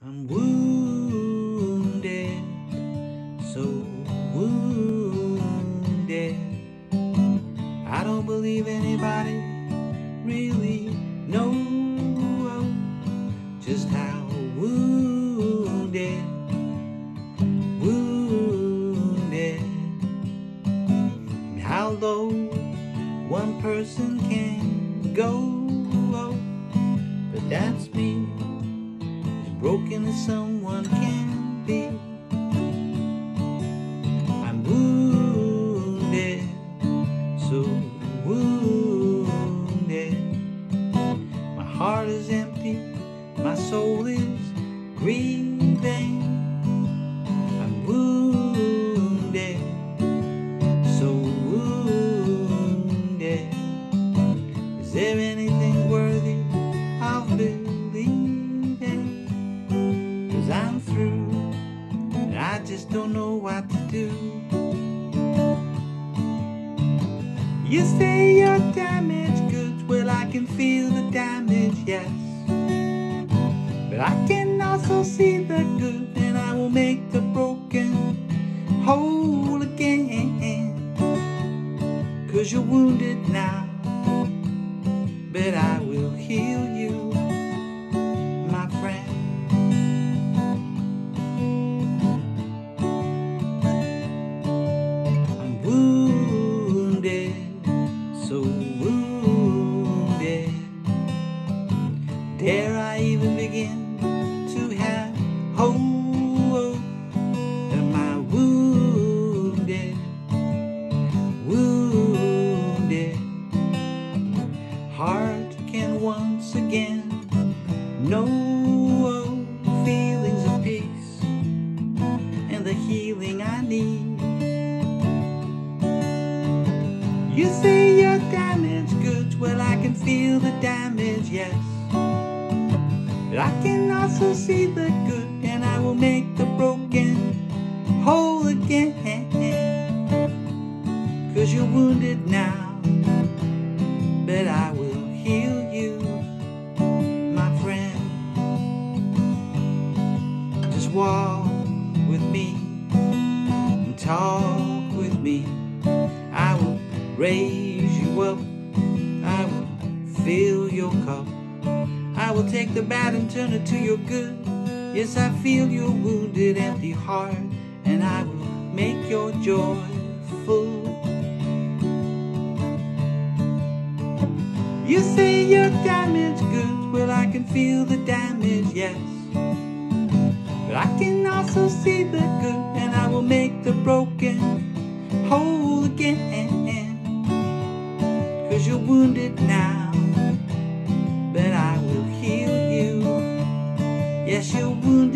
I'm wounded, so wounded. I don't believe anybody really knows just how wounded, wounded, and how low one person can go. But that's me broken as someone can be. I'm wounded, so wounded. My heart is empty, my soul is grieving. Just don't know what to do. You say you're damaged goods, well I can feel the damage, yes. But I can also see the good and I will make the broken whole again. Cause you're wounded now, but I will heal you, hope? Am I wounded, wounded? Heart can once again know feelings of peace and the healing I need. You say you're damaged goods, well I can feel the damage, yes. But I can also see the good will make the broken whole again. Cause you're wounded now, but I will heal you, my friend. Just walk with me and talk with me. I will raise you up. I will fill your cup. I will take the bad and turn it to your good. Yes, I feel your wounded, empty heart, and I will make your joy full. You say you're damaged goods, well, I can feel the damage, yes. But I can also see the good, and I will make the broken whole again. Cause you're wounded now, Yes, you're wounded